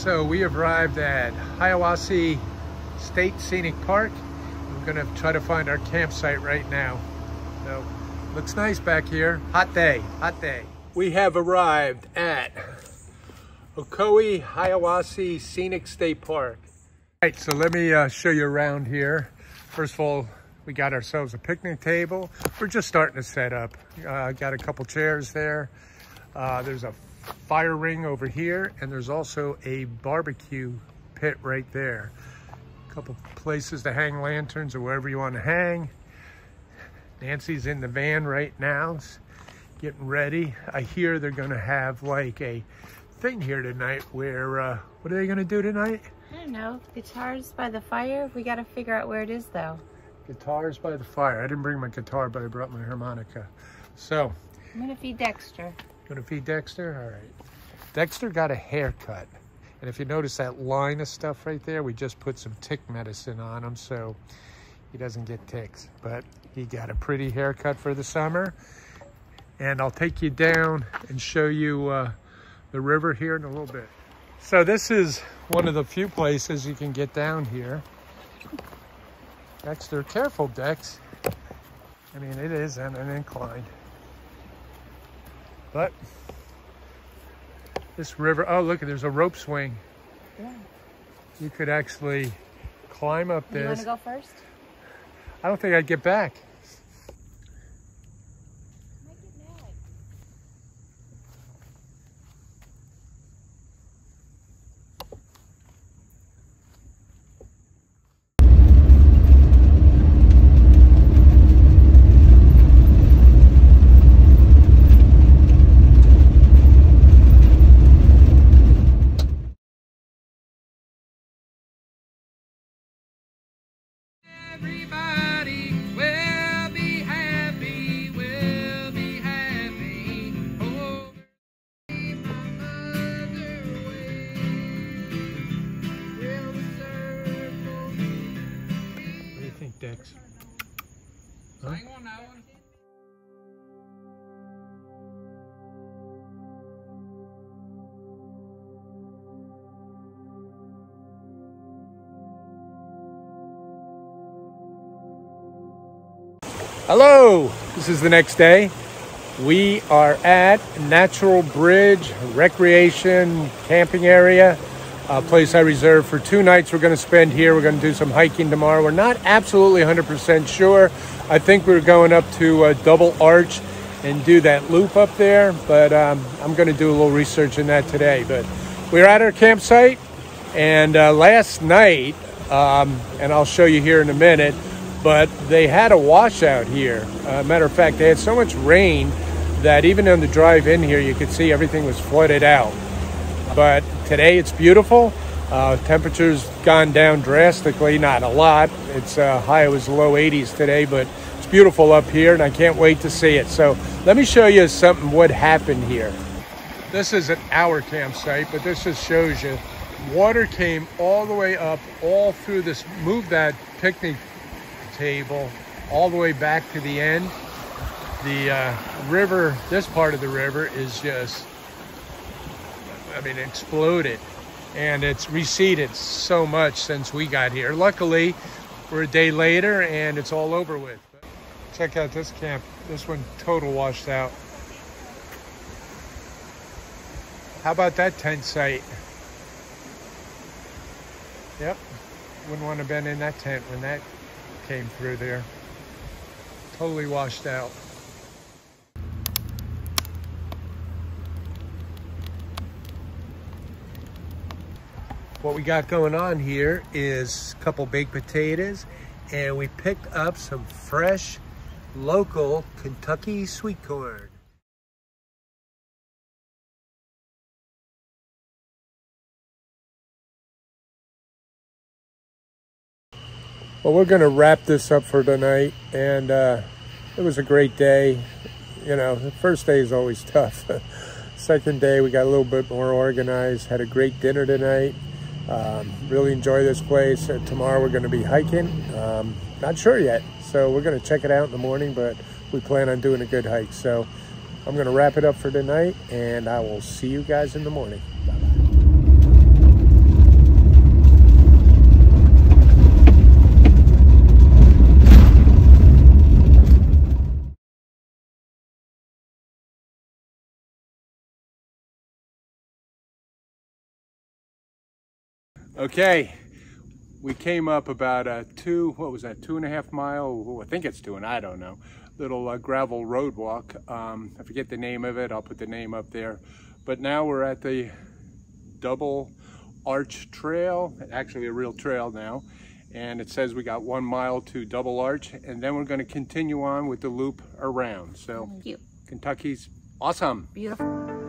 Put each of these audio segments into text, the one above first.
So we have arrived at Hiwassee State Scenic Park. We're gonna try to find our campsite right now. So, looks nice back here. Hot day, hot day. We have arrived at Ocoee Hiwassee Scenic State Park. All right, so let me uh, show you around here. First of all, we got ourselves a picnic table. We're just starting to set up. Uh, got a couple chairs there. Uh, there's a fire ring over here, and there's also a barbecue pit right there. A couple places to hang lanterns or wherever you want to hang. Nancy's in the van right now, getting ready. I hear they're gonna have like a thing here tonight where, uh, what are they gonna do tonight? I don't know. Guitars by the fire? We gotta figure out where it is though. Guitars by the fire. I didn't bring my guitar, but I brought my harmonica. So. I'm gonna feed Dexter. Gonna feed Dexter? All right. Dexter got a haircut. And if you notice that line of stuff right there, we just put some tick medicine on him so he doesn't get ticks. But he got a pretty haircut for the summer. And I'll take you down and show you uh, the river here in a little bit. So this is one of the few places you can get down here. Dexter, careful, Dex. I mean, it is an, an incline. But this river, oh, look, there's a rope swing. Yeah. You could actually climb up this. You want to go first? I don't think I'd get back. Hello, this is the next day. We are at Natural Bridge Recreation Camping Area, a place I reserved for two nights we're going to spend here. We're going to do some hiking tomorrow. We're not absolutely 100% sure. I think we're going up to a Double Arch and do that loop up there, but um, I'm going to do a little research in that today. But we're at our campsite, and uh, last night, um, and I'll show you here in a minute, but they had a washout here. Uh, matter of fact, they had so much rain that even on the drive in here, you could see everything was flooded out. But today it's beautiful. Uh, temperatures gone down drastically, not a lot. It's uh, high it was low 80s today, but it's beautiful up here, and I can't wait to see it. So let me show you something what happened here. This isn't our campsite, but this just shows you water came all the way up, all through this. Move that picnic table all the way back to the end. The uh, river, this part of the river is just, I mean, exploded. And it's receded so much since we got here. Luckily, we're a day later and it's all over with. Check out this camp. This one total washed out. How about that tent site? Yep. Wouldn't want to have been in that tent when that came through there. Totally washed out. What we got going on here is a couple baked potatoes and we picked up some fresh local Kentucky sweet corn. Well, we're going to wrap this up for tonight, and uh, it was a great day. You know, the first day is always tough. Second day, we got a little bit more organized, had a great dinner tonight. Um, really enjoy this place. Uh, tomorrow we're going to be hiking. Um, not sure yet, so we're going to check it out in the morning, but we plan on doing a good hike. So I'm going to wrap it up for tonight, and I will see you guys in the morning. Bye-bye. Okay, we came up about a two, what was that, two and a half mile, oh, I think it's two and I don't know, little uh, gravel road walk. Um, I forget the name of it, I'll put the name up there. But now we're at the double arch trail, actually a real trail now. And it says we got one mile to double arch and then we're gonna continue on with the loop around. So Kentucky's awesome. Beautiful.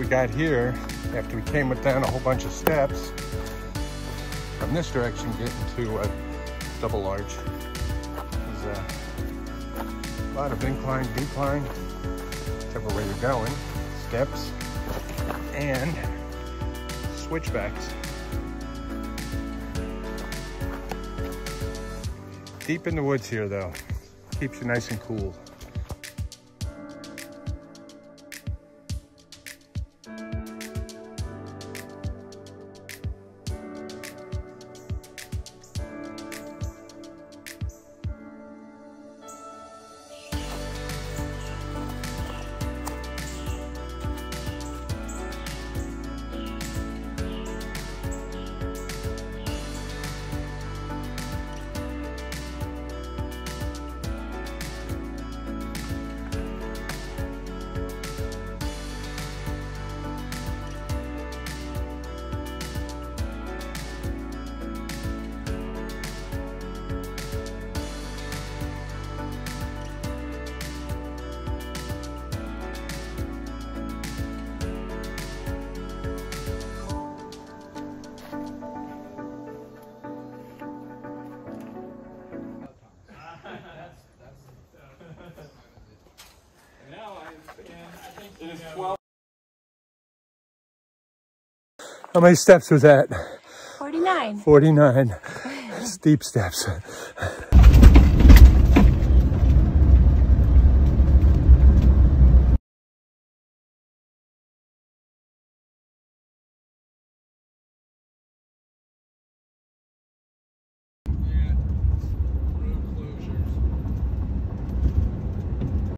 We got here after we came down a whole bunch of steps from this direction getting to a double arch. Is a lot of incline decline. Whichever way you're going. Steps. And switchbacks. Deep in the woods here though. Keeps you nice and cool How many steps was that? 49. 49. Steep steps.